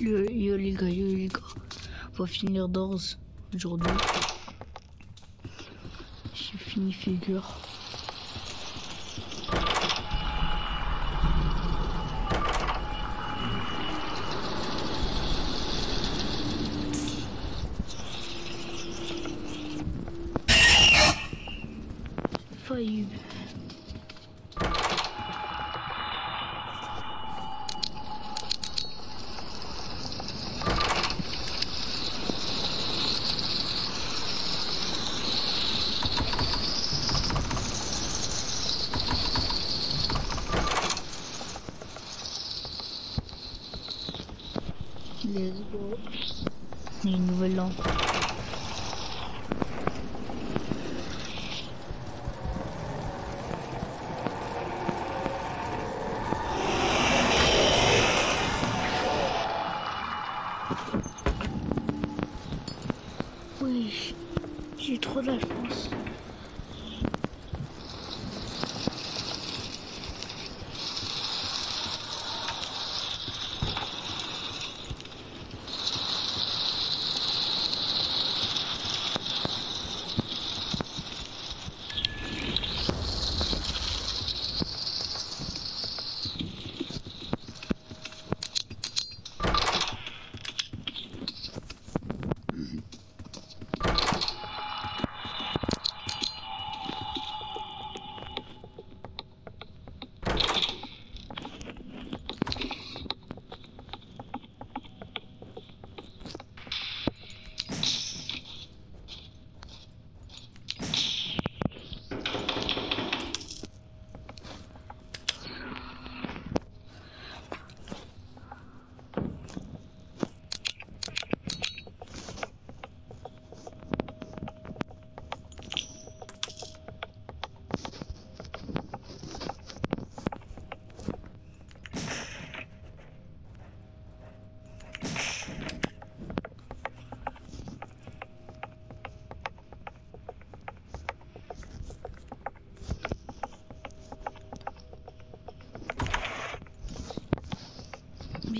Yo, yo les gars, yo les gars. Va finir d'ores aujourd'hui. J'ai fini figure. Let's go. Il y a une nouvelle lampe. Oui, j'ai trop de la chance.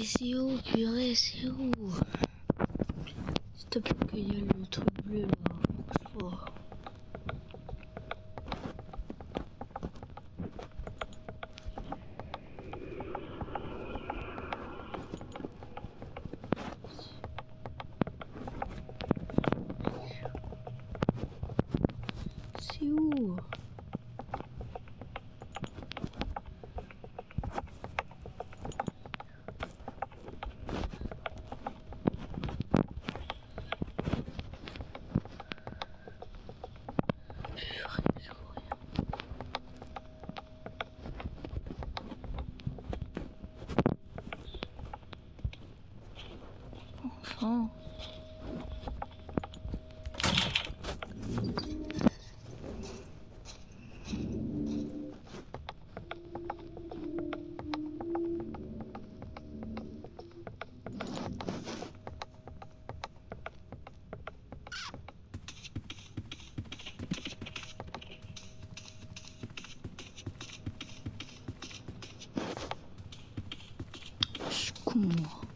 Mais c'est où, purée, c'est où? S'il te plaît, qu'il y a le truc bleu là. Oh. C'est où Purée, je vois rien. Enfin. Je suis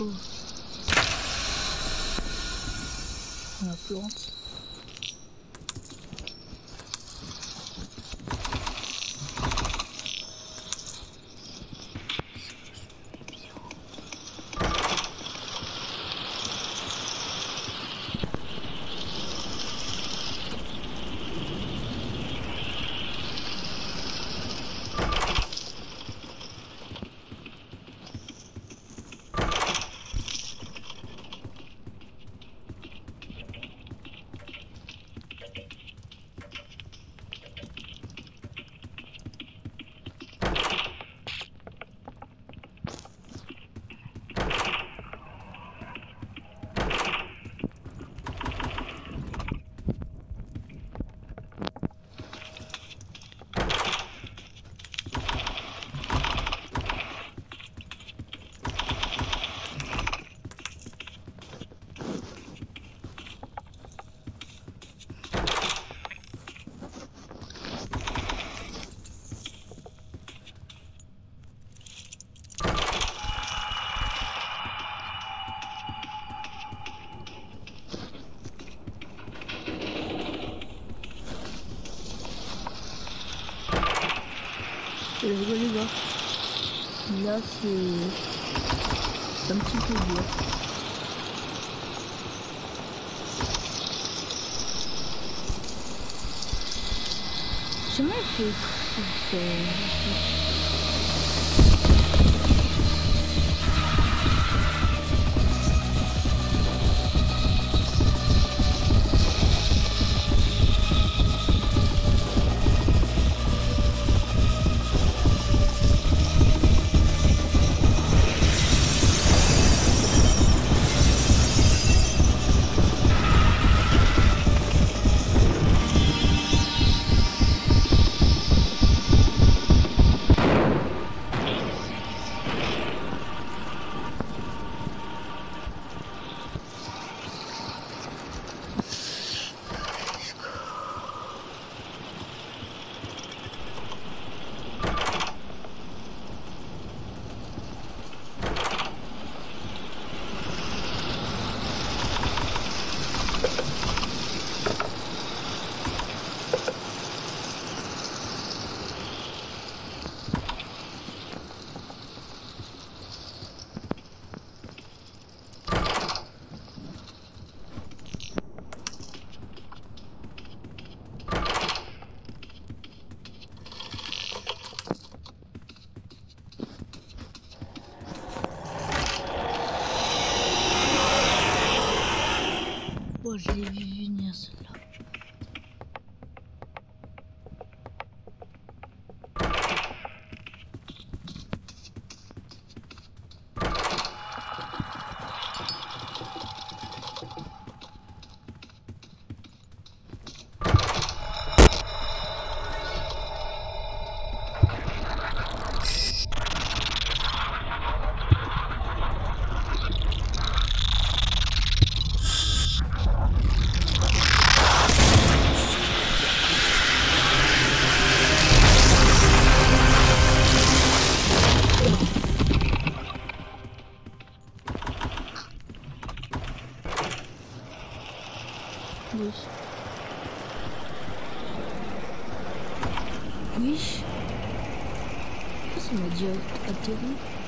Cool. La plante. Les voir. Là, c'est. Un petit peu dur. Il fait atterri C'est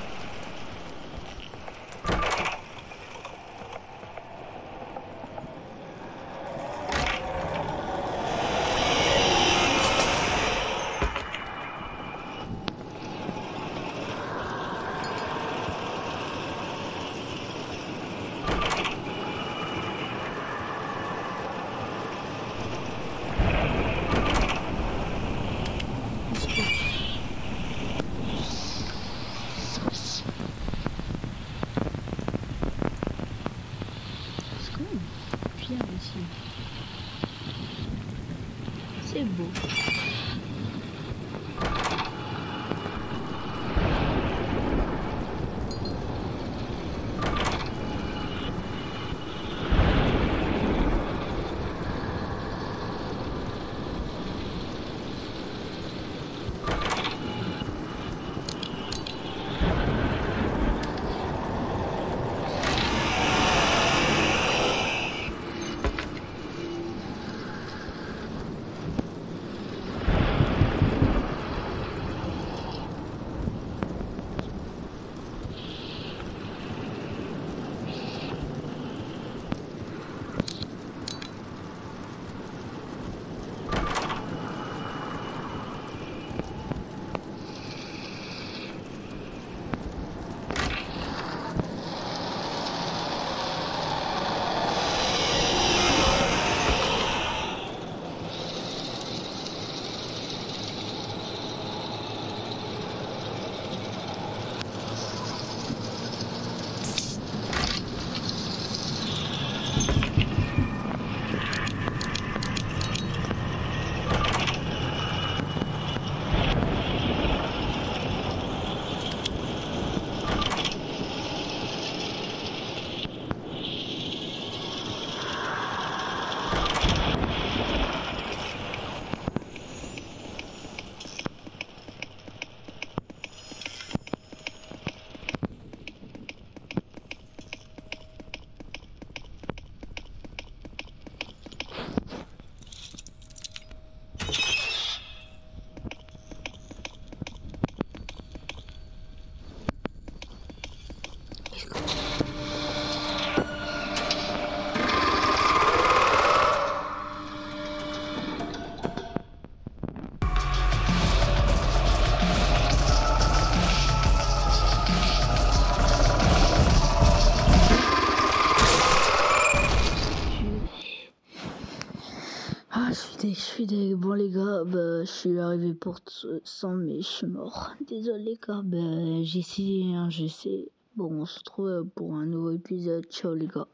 suis deg. Bon les gars, bah, je suis arrivé pour 100 mais je suis mort. Désolé les gars, bah, j'ai essayé, hein, j'ai essayé. Bon, on se retrouve pour un nouveau épisode. Ciao les gars.